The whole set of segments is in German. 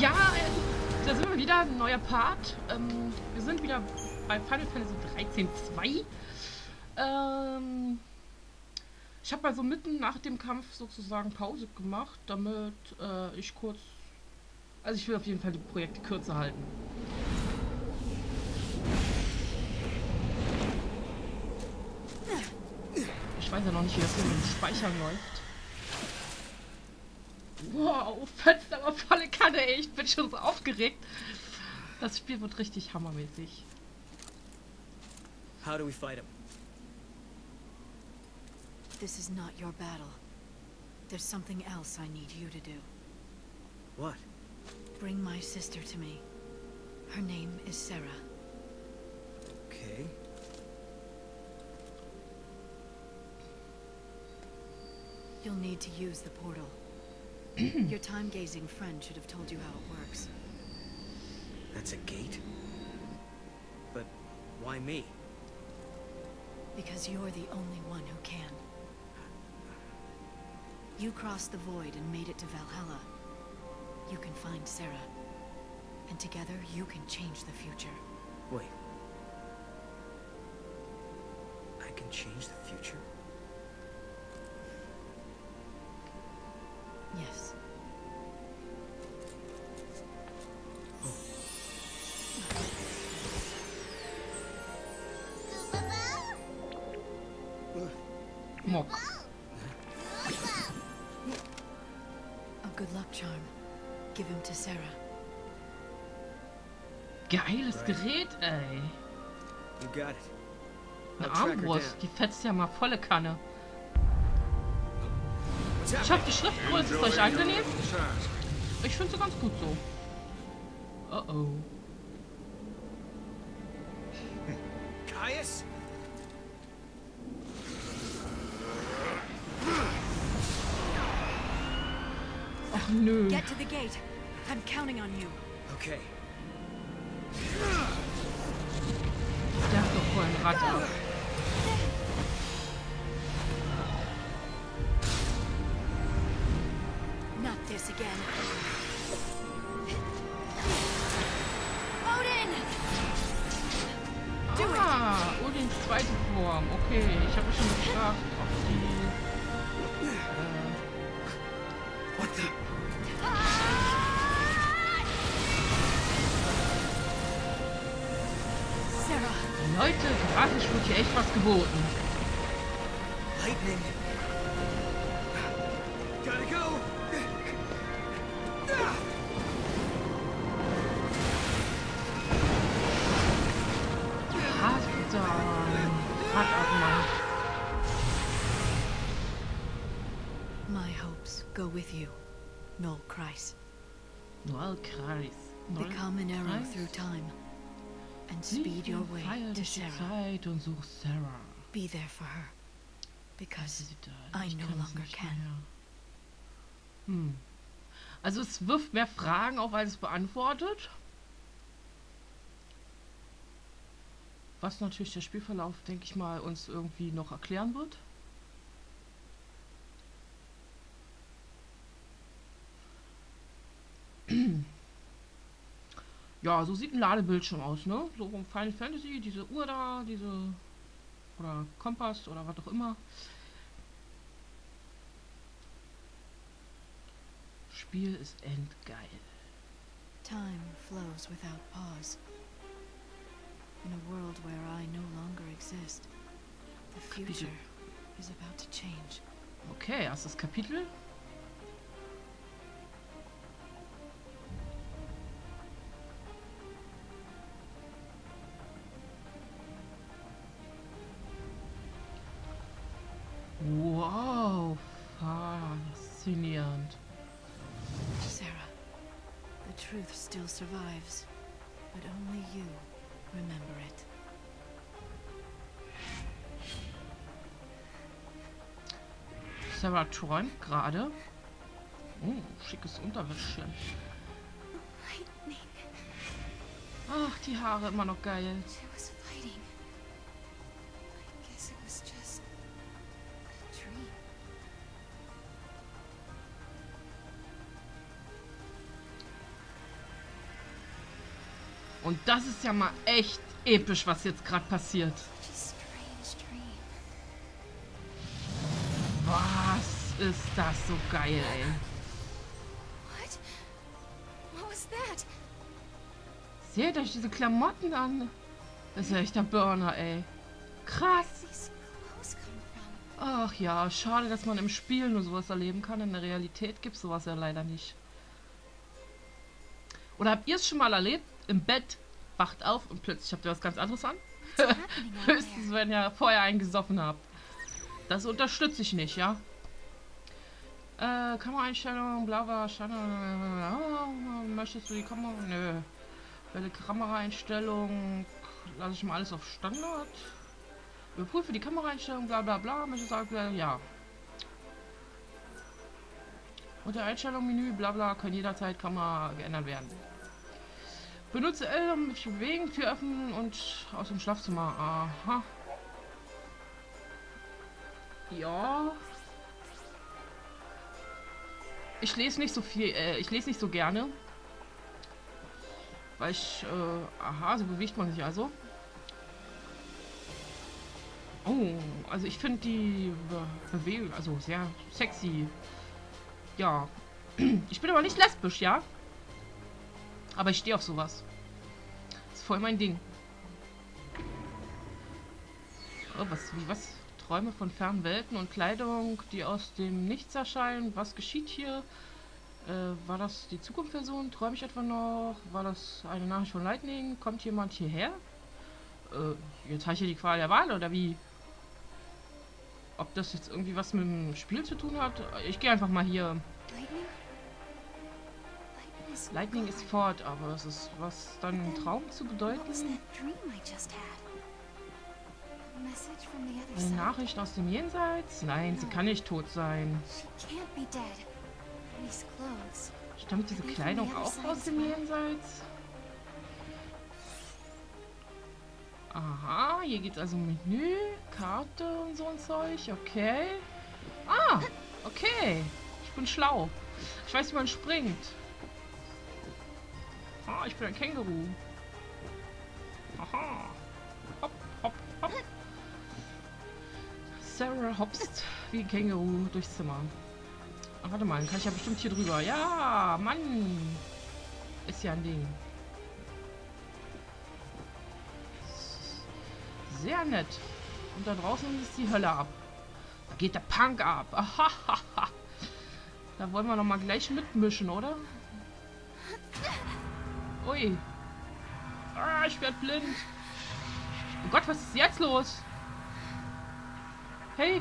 Ja, äh, da sind wir wieder, ein neuer Part. Ähm, wir sind wieder bei Final Fantasy 13 2. Ähm, ich habe also mitten nach dem Kampf sozusagen Pause gemacht, damit äh, ich kurz... Also ich will auf jeden Fall die Projekte kürzer halten. Ich weiß ja noch nicht, wie das mit dem Speichern läuft. Wow, fetzt aber volle Kanne, ey. Ich bin schon so aufgeregt. Das Spiel wird richtig hammermäßig. How do we fight him? This is not your battle. There's something else I need you to do. What? Bring my sister to me. Her name is Sarah. Okay. You'll need to use the portal. Your time-gazing friend should have told you how it works. That's a gate? But why me? Because you're the only one who can. You crossed the void and made it to Valhalla. You can find Sarah. And together, you can change the future. Wait. I can change the future? Yes. Mock. A good luck charm. Give him to Sarah. Geiles Gerät, ey. You got it. Eine Armbrust, die fetzt ja mal volle Kanne. Ich hab die Schriftgröße, ist euch angenehm? Ich finde sie ganz gut so. Oh oh. Caius? Ach nö. Get to the gate. I'm counting on you. Okay. Der hat doch voll ein Rad Ah, Odins zweite Form. Okay, ich habe schon gefragt, ob die... Äh, What the? Sarah, Leute, grafisch wird hier echt was geboten. Lightning. Go with you, Noel Kreis. Noel Kreis. Become an arrow through time and speed your way to Sarah. Und such Sarah. Be there for her. Because I no longer can. Hm. Also es wirft mehr Fragen auf, als es beantwortet. Was natürlich der Spielverlauf, denke ich mal, uns irgendwie noch erklären wird. Ja, so sieht ein Ladebildschirm aus, ne? So vom Final Fantasy, diese Uhr da, diese oder Kompass oder was auch immer. Spiel ist endgeil. time flows without pause. In a world where I no longer exist, the future is about to change. Okay, erstes Kapitel. Survives, but only you remember it. Sarah träumt gerade. Oh, schickes Unterwäschchen. Ach, die Haare immer noch geil. Und das ist ja mal echt episch, was jetzt gerade passiert. Was ist das so geil, ey. Seht euch diese Klamotten an. Das ist ja echt der Burner, ey. Krass. Ach ja, schade, dass man im Spiel nur sowas erleben kann. In der Realität gibt es sowas ja leider nicht. Oder habt ihr es schon mal erlebt? Im Bett wacht auf und plötzlich habt ihr was ganz anderes an? Höchstens, wenn ihr vorher einen gesoffen habt. Das unterstütze ich nicht, ja? Äh, Kameraeinstellungen, bla bla, ah, möchtest du die Kamera? Nö. Wähle Kameraeinstellung, lasse ich mal alles auf Standard. Überprüfe die Kameraeinstellung, bla bla bla, möchte sagen, äh, ja. Unter Einstellung Menü, bla bla, kann jederzeit Kamera geändert werden. Benutze L, um mich bewegen, Tür öffnen und aus dem Schlafzimmer. Aha. Ja. Ich lese nicht so viel, äh, ich lese nicht so gerne. Weil ich, äh, aha, so bewegt man sich also. Oh, also ich finde die Be Bewegung, also sehr sexy. Ja. Ich bin aber nicht lesbisch, ja? Aber ich stehe auf sowas. ist voll mein Ding. Oh, was, wie, was? Träume von fernen Welten und Kleidung, die aus dem Nichts erscheinen. Was geschieht hier? Äh, war das die Zukunftsversion? Träume ich etwa noch? War das eine Nachricht von Lightning? Kommt jemand hierher? Äh, jetzt habe ich hier die Qual der Wahl, oder wie? Ob das jetzt irgendwie was mit dem Spiel zu tun hat? Ich gehe einfach mal hier. Lightning? Lightning is Lightning ist fort, aber es ist was dann ein Traum zu was bedeuten? Eine? Nachricht aus dem Jenseits? Nein, sie kann nicht tot sein. Stammt diese Kleidung auch aus dem Jenseits? Aha, hier geht's also um Menü, Karte und so ein Zeug. Okay. Ah, okay. Ich bin schlau. Ich weiß, wie man springt. Ah, ich bin ein Känguru. Aha. Hopp, hopp, hopp. Sarah hopst wie ein Känguru durchs Zimmer. Ah, warte mal, kann ich ja bestimmt hier drüber. Ja, Mann. Ist ja ein Ding. Sehr nett. Und da draußen ist die Hölle ab. Da geht der Punk ab. Ahahaha. Da wollen wir noch mal gleich mitmischen, oder? Ui. Ah, ich werd blind. Oh Gott, was ist jetzt los? Hey.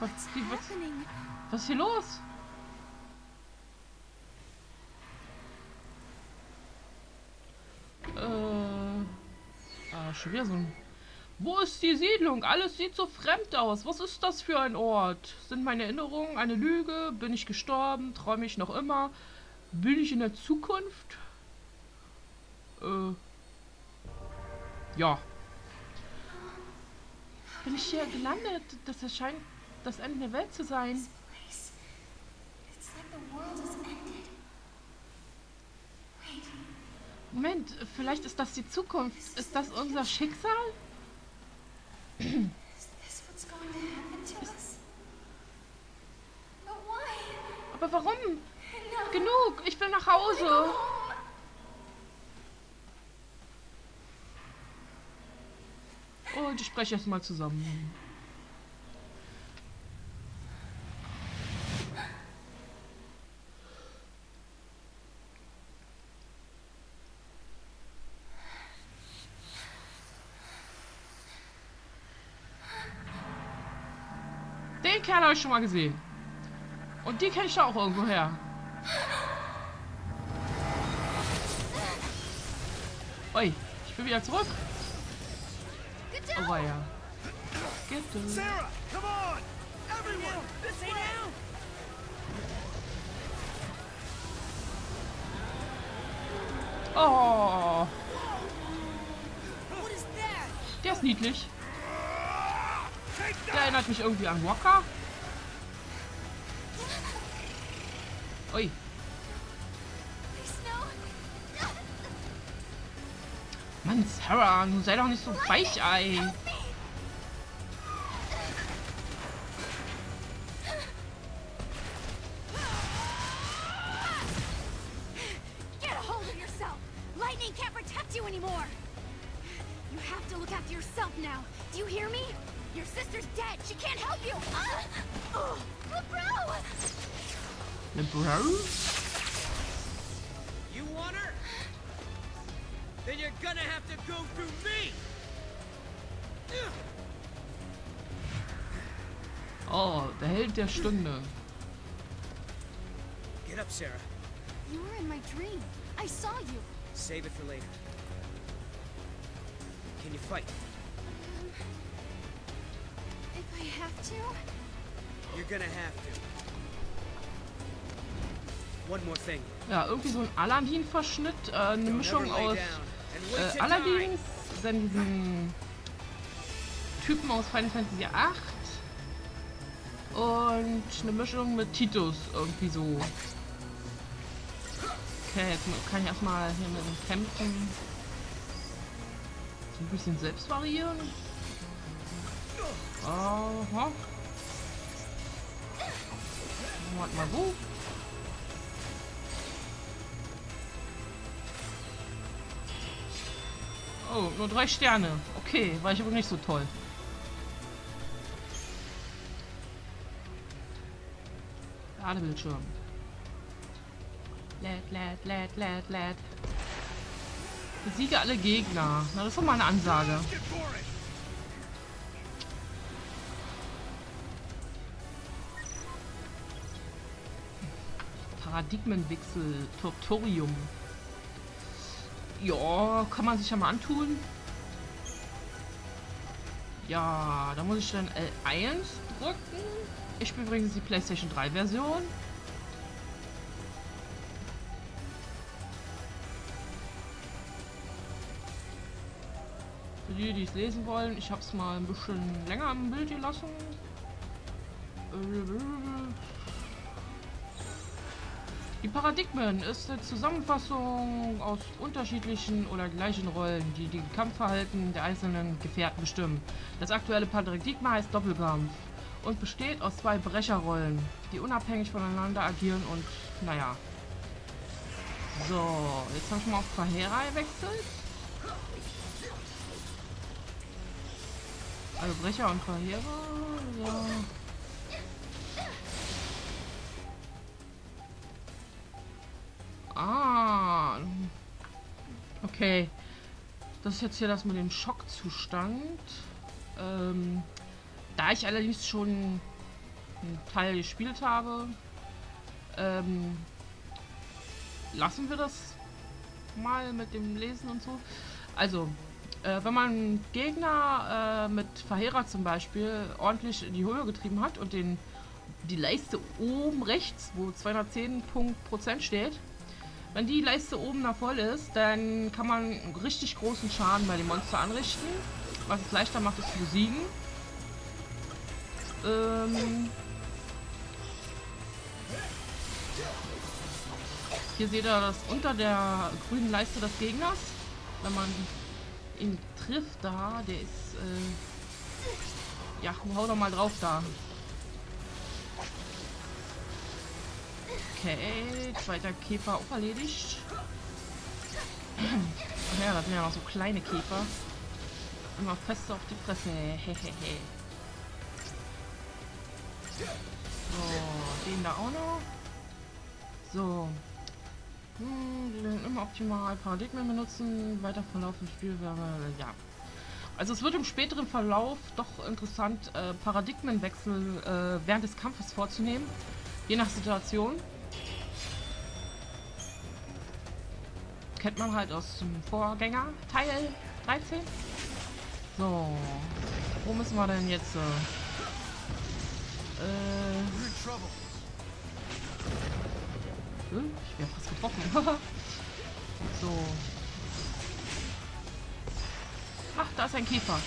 Was, die, was, was ist hier los? Äh. Ah, schon wieder so ein. Wo ist die Siedlung? Alles sieht so fremd aus. Was ist das für ein Ort? Sind meine Erinnerungen eine Lüge? Bin ich gestorben? Träume ich noch immer? Bin ich in der Zukunft? Äh. Ja. Bin ich hier gelandet? Das erscheint das Ende der Welt zu sein. Moment, vielleicht ist das die Zukunft. Ist das unser Schicksal? is this what's going to happen to us? But why? Aber warum? Genug, ich will nach Hause. Home. Und ich spreche jetzt mal zusammen. Den Kerl habe ich schon mal gesehen. Und die kenne ich auch irgendwo her. Ui, ich bin wieder zurück. Oh job. weia. Bitte. Sarah, come on! Everyone, this way! Oh, der ist niedlich. Der erinnert mich irgendwie an Walker. Ui, Mann, Sarah, nun sei doch nicht so Weichei. Get a Then you're gonna have to go through me! Oh, der Held der Stunde. Get up, Sarah. You were in my dream. I saw you. Save it for later. Can you fight? If I have to. You're gonna have to. One more thing. Ja, irgendwie so ein Aladdin-Verschnitt. Äh, eine Mischung aus äh. Aladdins, dann diesen Typen aus Final Fantasy VIII und eine Mischung mit Titus irgendwie so. Okay, jetzt kann ich erstmal hier mit dem Kämpfen so ein bisschen selbst variieren. Aha. Warte mal, wo? Oh, nur drei Sterne. Okay, war ich aber nicht so toll. Ladebildschirm. Lädt, lädt, lädt, lädt, lädt. Besiege alle Gegner. Na, das ist doch mal eine Ansage. Paradigmenwechsel, Tortorium. Ja, kann man sich ja mal antun. Ja, da muss ich dann L1 drücken. Ich spiele übrigens die PlayStation 3 Version. Für die, die es lesen wollen, ich habe es mal ein bisschen länger im Bild gelassen. Die Paradigmen ist eine Zusammenfassung aus unterschiedlichen oder gleichen Rollen, die die Kampfverhalten der einzelnen Gefährten bestimmen. Das aktuelle Paradigma heißt Doppelkampf und besteht aus zwei Brecherrollen, die unabhängig voneinander agieren und naja. So, jetzt habe ich mal auf Verheera gewechselt. Also Brecher und Verheera, ja. Ah. Okay. Das ist jetzt hier das mit dem Schockzustand. Ähm, da ich allerdings schon einen Teil gespielt habe, ähm, lassen wir das mal mit dem Lesen und so. Also, äh, wenn man Gegner äh, mit Verheerer zum Beispiel ordentlich in die Höhe getrieben hat und den die Leiste oben rechts, wo 210 Punkt Prozent steht, wenn die Leiste oben noch voll ist, dann kann man richtig großen Schaden bei dem Monster anrichten, was es leichter macht, es zu besiegen. Ähm Hier seht ihr das unter der grünen Leiste des Gegners. Wenn man ihn trifft da, der ist äh ja, hau doch mal drauf da. Okay, zweiter Käfer auch erledigt. Ach ja, das sind ja noch so kleine Käfer. Immer fest auf die Fresse. Hehehe. so, den da auch noch. So. Hm, immer optimal Paradigmen benutzen. Weiter Verlauf im Spiel ja. Also es wird im späteren Verlauf doch interessant, äh, Paradigmenwechsel äh, während des Kampfes vorzunehmen. Je nach Situation. Kennt man halt aus dem Vorgänger Teil 13. So. Wo müssen wir denn jetzt? Äh, äh. Hm, Ich wäre fast getroffen. so. Ach, da ist ein Käfer.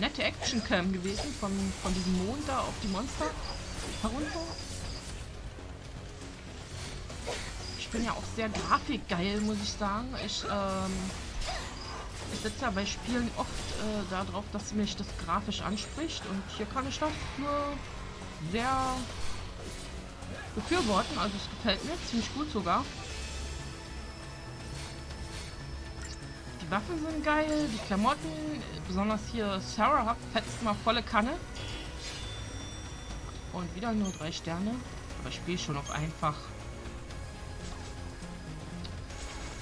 Nette Actioncam gewesen von, von diesem Mond da auf die Monster. herunter. Ich bin ja auch sehr grafikgeil, muss ich sagen. Ich, ähm, ich setze ja bei Spielen oft äh, darauf, dass mich das grafisch anspricht. Und hier kann ich das äh, sehr befürworten. Also es gefällt mir ziemlich gut sogar. Waffen sind geil, die Klamotten, besonders hier Sarah fetzt mal volle Kanne. Und wieder nur drei Sterne. Aber ich spiele schon auf einfach.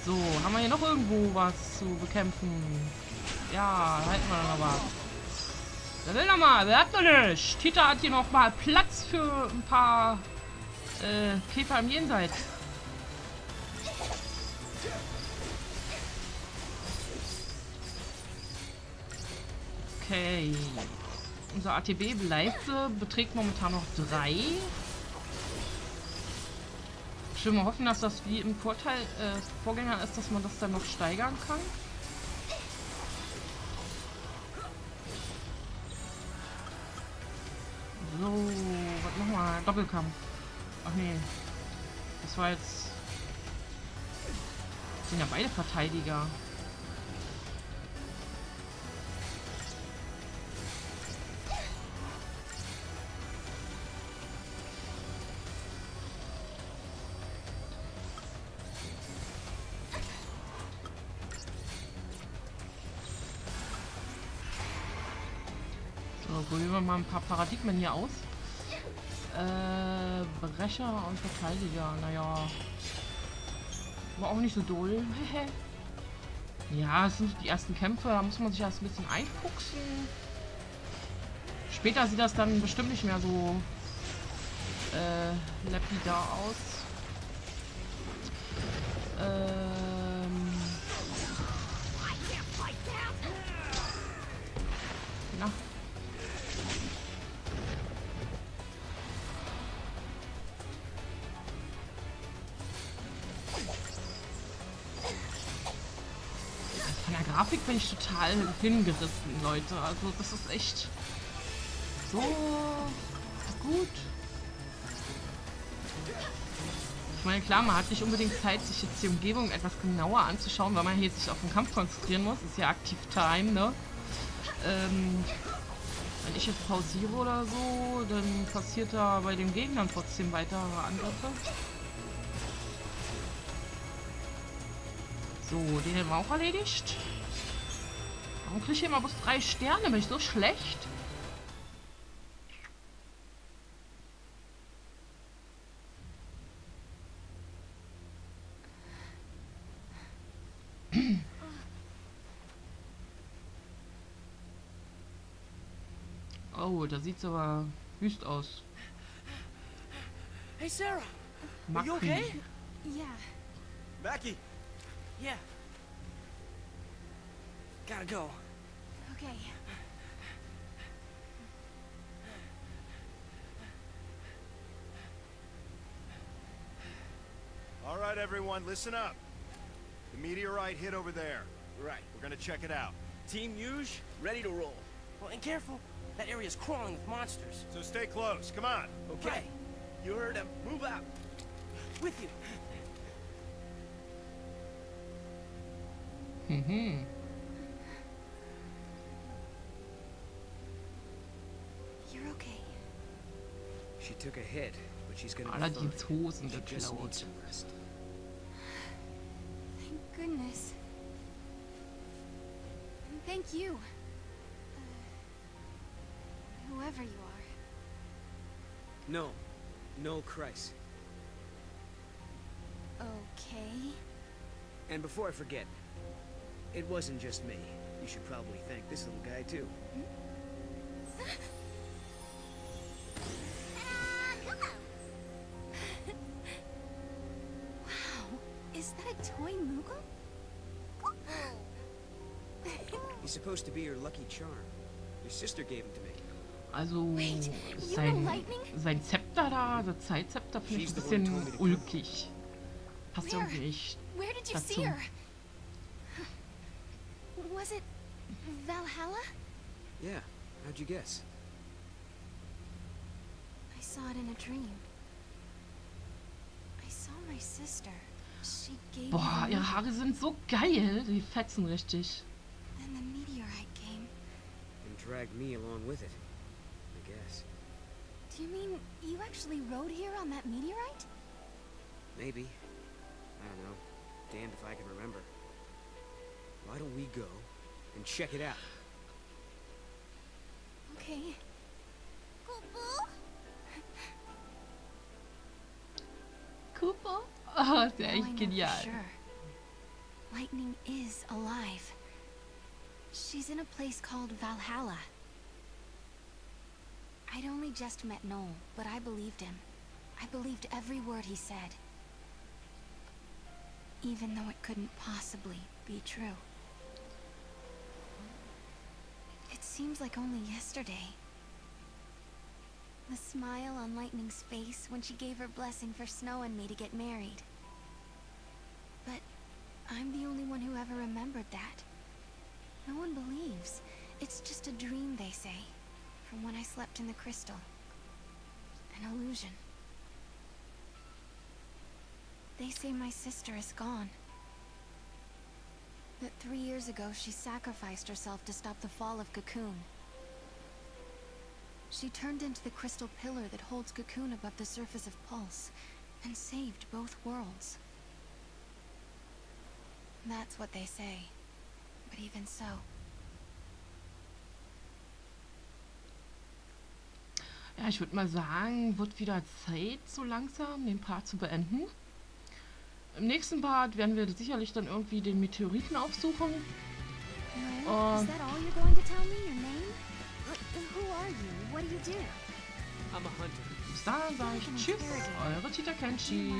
So, haben wir hier noch irgendwo was zu bekämpfen? Ja, halten wir noch was. Wer will noch mal? Wer hat noch nicht? Tita hat hier noch mal Platz für ein paar äh, Käfer im Jenseits. Okay. Unser ATB bleibt, beträgt momentan noch drei. Ich will mal hoffen, dass das wie im Vorteil, äh, Vorgänger ist, dass man das dann noch steigern kann. So, was machen wir? Doppelkampf. Ach nee. Das war jetzt... Das sind ja beide Verteidiger. Probieren wir mal ein paar Paradigmen hier aus. Äh, Brecher und Verteidiger, naja. War auch nicht so doll. ja, es sind die ersten Kämpfe, da muss man sich erst ein bisschen einfuchsen. Später sieht das dann bestimmt nicht mehr so äh, lapidar aus. Grafik bin ich total hingerissen, Leute. Also das ist echt so gut. Ich meine, klar, man hat nicht unbedingt Zeit, sich jetzt die Umgebung etwas genauer anzuschauen, weil man hier sich auf den Kampf konzentrieren muss. Ist ja aktiv Time, ne? Ähm, wenn ich jetzt pausiere oder so, dann passiert da bei den Gegnern trotzdem weitere Angriffe. So, den haben wir auch erledigt. Warum kriege ich hier immer bloß drei Sterne? Bin ich so schlecht? Oh, da sieht's aber wüst aus. Hey, Sarah. Are you Mackie. okay? Yeah. Mackie. Yeah. Gotta go. Okay. All right, everyone, listen up. The meteorite hit over there. Right. We're gonna check it out. Team Yuge, ready to roll. Well, and careful. That area's crawling with monsters. So stay close. Come on. Okay. You heard him. Move out. With you. Mhm. Took a hit, but she's gonna be Allerdings fine. Hosen She just geklaut. needs some rest. Thank goodness. And thank you. Uh, whoever you are. No, no Christ. Okay. And before I forget, it wasn't just me. You should probably thank this little guy too. Wow. Supposed to be your lucky charm. Your sister gave him to me. Also sein, sein Zepter da, das Zeitzepter finde ich She's ein bisschen ulkig. Passt Where? irgendwie nicht. Where did you Dazu. see her? Was it Valhalla? Yeah, how'd you guess? I saw it in a dream. I saw my sister. She gave Boah, ihre Haare sind so geil. Die fetzen richtig. Then the. And dragged me along with it. I guess. Do you mean you actually rode here on that meteorite? Maybe. I don't know. Damned if I can remember. Why don't we go and check it out? Okay. Cooper? Oh, ist ja Now I echt know for genial. Sure. Lightning is alive. She's in a place called Valhalla. I'd only just met Noel, but I believed him. I believed every word he said. Even though it couldn't possibly be true. It seems like only yesterday. The smile on Lightning's face when she gave her blessing for Snow and me to get married. But I'm the only one who ever remembered that. No one believes. It's just a dream, they say. From when I slept in the crystal. An illusion. They say my sister is gone. That three years ago she sacrificed herself to stop the fall of Cocoon. She turned into the crystal pillar that holds Cocoon above the surface of Pulse, and saved both worlds. That's what they say. But even so, Ja, ich würde mal sagen, wird wieder Zeit, so langsam den Part zu beenden. Im nächsten Part werden wir sicherlich dann irgendwie den Meteoriten aufsuchen. No? Uh. Bis dahin sage ich Tschüss, eure Tita Kenshi.